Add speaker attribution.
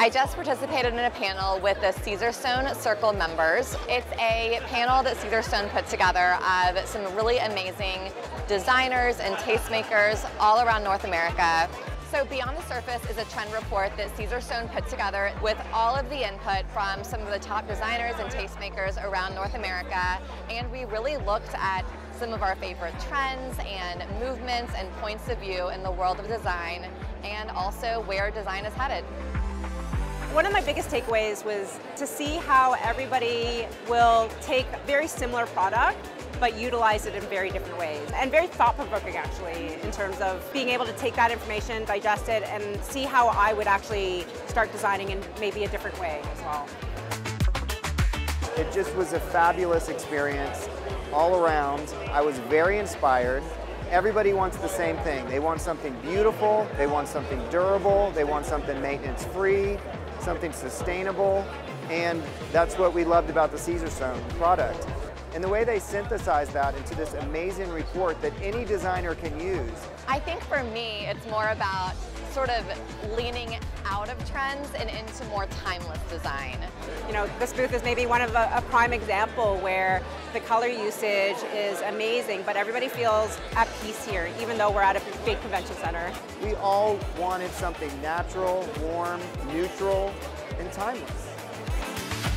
Speaker 1: I just participated in a panel with the Caesarstone Circle members. It's a panel that Caesarstone put together of some really amazing designers and tastemakers all around North America. So Beyond the Surface is a trend report that Caesarstone put together with all of the input from some of the top designers and tastemakers around North America. And we really looked at some of our favorite trends and movements and points of view in the world of design and also where design is headed.
Speaker 2: One of my biggest takeaways was to see how everybody will take very similar product but utilize it in very different ways. And very thought-provoking actually in terms of being able to take that information, digest it, and see how I would actually start designing in maybe a different way as well.
Speaker 3: It just was a fabulous experience all around. I was very inspired. Everybody wants the same thing. They want something beautiful, they want something durable, they want something maintenance free, something sustainable, and that's what we loved about the Caesarstone product. And the way they synthesize that into this amazing report that any designer can use.
Speaker 1: I think for me, it's more about sort of leaning out of trends and into more timeless design.
Speaker 2: You know, this booth is maybe one of a, a, prime example where the color usage is amazing, but everybody feels at peace here, even though we're at a big convention center.
Speaker 3: We all wanted something natural, warm, neutral, and timeless.